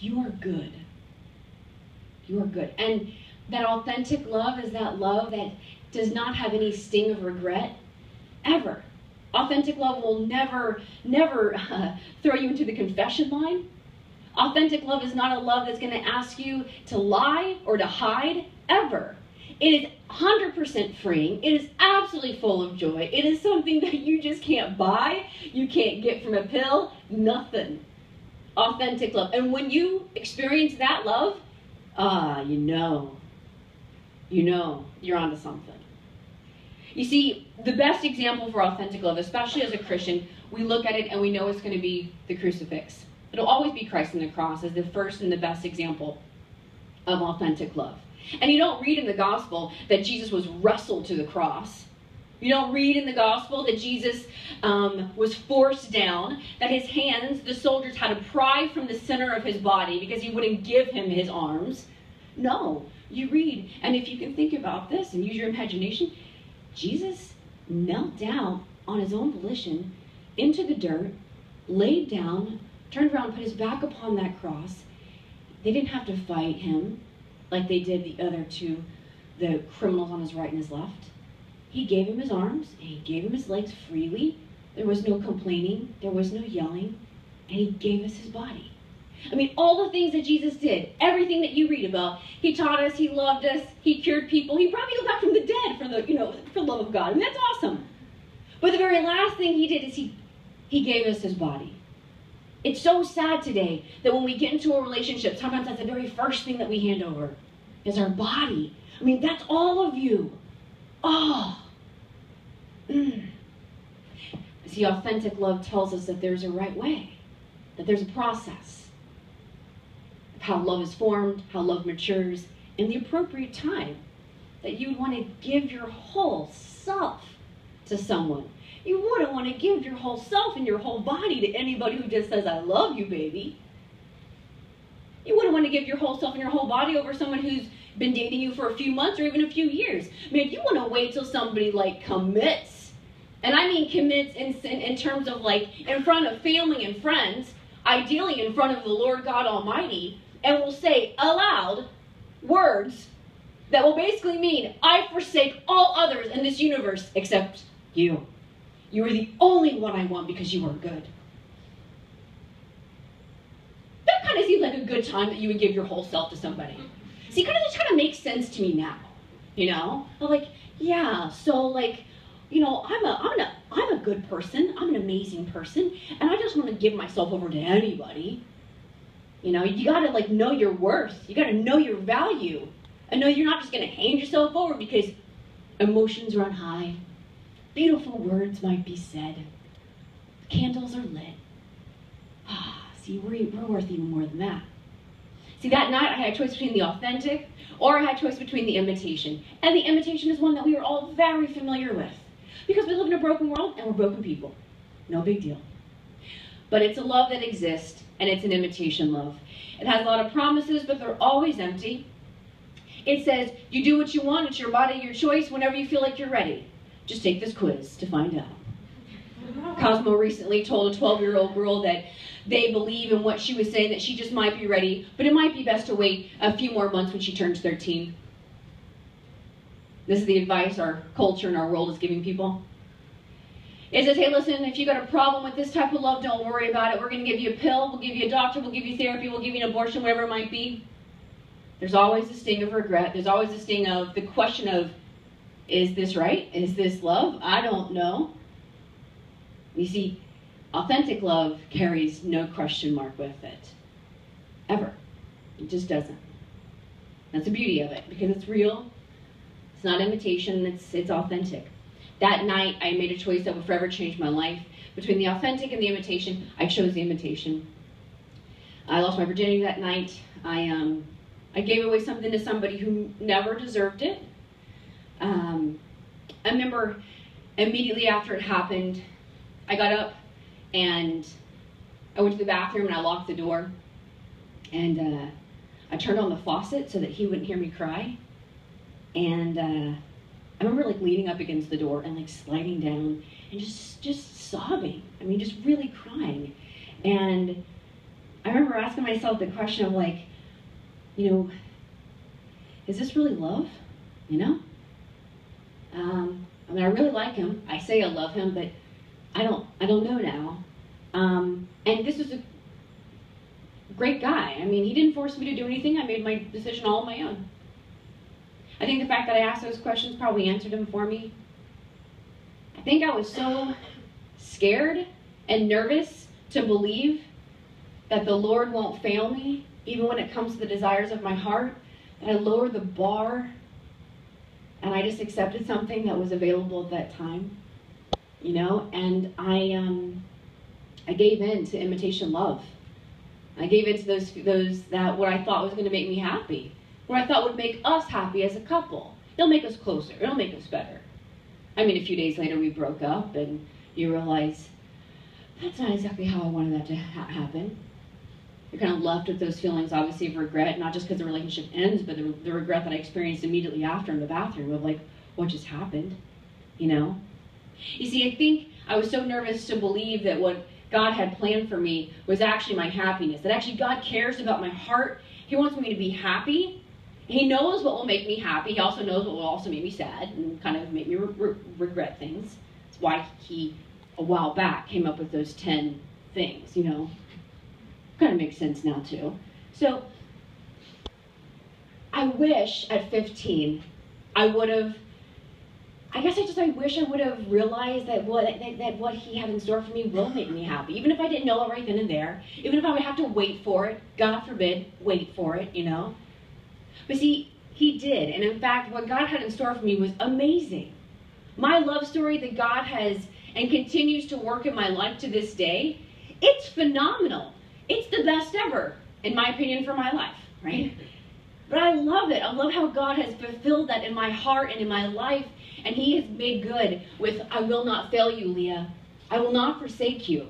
You are good. You are good. And that authentic love is that love that does not have any sting of regret ever. Authentic love will never, never uh, throw you into the confession line. Authentic love is not a love that's going to ask you to lie or to hide ever. It is 100% freeing. It is absolutely full of joy. It is something that you just can't buy. You can't get from a pill. Nothing. Authentic love. And when you experience that love, ah, you know. You know you're onto something. You see, the best example for authentic love, especially as a Christian, we look at it and we know it's going to be the crucifix. It'll always be Christ on the cross as the first and the best example of authentic love. And you don't read in the gospel that Jesus was wrestled to the cross. You don't read in the gospel that Jesus um, was forced down, that his hands, the soldiers had to pry from the center of his body because he wouldn't give him his arms. No, you read, and if you can think about this and use your imagination, Jesus knelt down on his own volition into the dirt, laid down, turned around, put his back upon that cross. They didn't have to fight him like they did the other two, the criminals on his right and his left. He gave him his arms and he gave him his legs freely. There was no complaining, there was no yelling, and he gave us his body. I mean, all the things that Jesus did, everything that you read about, he taught us, he loved us, he cured people, he brought people back from the dead for the, you know, for love of God. And that's awesome. But the very last thing he did is he, he gave us his body. It's so sad today that when we get into a relationship, sometimes that's the very first thing that we hand over is our body. I mean, that's all of you. Oh. Mm. See, authentic love tells us that there's a right way, that there's a process of how love is formed, how love matures, in the appropriate time. That you would want to give your whole self to someone. You wouldn't want to give your whole self and your whole body to anybody who just says, I love you, baby. You wouldn't want to give your whole self and your whole body over someone who's been dating you for a few months or even a few years. Man, you want to wait till somebody like commits. And I mean commits in, in, in terms of like in front of family and friends, ideally in front of the Lord God Almighty, and will say aloud words that will basically mean, I forsake all others in this universe except you. You are the only one I want because you are good. That kind of seems like a good time that you would give your whole self to somebody. See, kind of just kind of makes sense to me now. You know? I'm like, yeah, so like, you know, I'm a I'm a I'm a good person. I'm an amazing person, and I just want to give myself over to anybody. You know, you got to like know your worth. You got to know your value. And know you're not just going to hand yourself over because emotions run high. Beautiful words might be said. Candles are lit. See, we're, we're worth even more than that. See, that night I had a choice between the authentic or I had a choice between the imitation. And the imitation is one that we are all very familiar with. Because we live in a broken world and we're broken people. No big deal. But it's a love that exists and it's an imitation love. It has a lot of promises, but they're always empty. It says, you do what you want, it's your body, your choice, whenever you feel like you're ready. Just take this quiz to find out. Cosmo recently told a 12 year old girl that they believe in what she was saying, that she just might be ready, but it might be best to wait a few more months when she turns 13. This is the advice our culture and our world is giving people. It says, hey, listen, if you got a problem with this type of love, don't worry about it. We're going to give you a pill, we'll give you a doctor, we'll give you therapy, we'll give you an abortion, whatever it might be. There's always a sting of regret. There's always a sting of the question of, is this right? Is this love? I don't know. You see, authentic love carries no question mark with it. Ever. It just doesn't. That's the beauty of it, because it's real. It's not imitation, it's, it's authentic. That night, I made a choice that would forever change my life. Between the authentic and the imitation, I chose the imitation. I lost my virginity that night. I, um, I gave away something to somebody who never deserved it. Um, I remember immediately after it happened, I got up and I went to the bathroom and I locked the door. And uh, I turned on the faucet so that he wouldn't hear me cry. And uh, I remember like leaning up against the door and like sliding down and just just sobbing. I mean, just really crying. And I remember asking myself the question of like, you know, is this really love? You know? Um, I mean, I really like him. I say I love him, but I don't. I don't know now. Um, and this was a great guy. I mean, he didn't force me to do anything. I made my decision all on my own. I think the fact that I asked those questions probably answered them for me. I think I was so scared and nervous to believe that the Lord won't fail me, even when it comes to the desires of my heart, that I lowered the bar and I just accepted something that was available at that time, you know, and I um, I gave in to imitation love. I gave in to those those that what I thought was going to make me happy, what I thought would make us happy as a couple. It'll make us closer. It'll make us better. I mean, a few days later we broke up, and you realize that's not exactly how I wanted that to ha- happen. You're kind of left with those feelings, obviously, of regret, not just because the relationship ends, but the, the regret that I experienced immediately after in the bathroom of like, what just happened? You know? You see, I think I was so nervous to believe that what God had planned for me was actually my happiness. That actually God cares about my heart. He wants me to be happy. He knows what will make me happy. He also knows what will also make me sad and kind of make me re- re- regret things. That's why he, a while back, came up with those 10 things, you know. Kind of makes sense now, too. So, I wish at 15 I would have I guess I just I wish I would have realized that what that, that, what he had in store for me will make me happy, even if I didn't know it right then and there, even if I would have to wait for it. God forbid, wait for it, you know. But see, he did, and in fact, what God had in store for me was amazing. My love story that God has and continues to work in my life to this day, it's phenomenal. It's the best ever, in my opinion, for my life, right? But I love it. I love how God has fulfilled that in my heart and in my life and he has made good with, I will not fail you, Leah. I will not forsake you.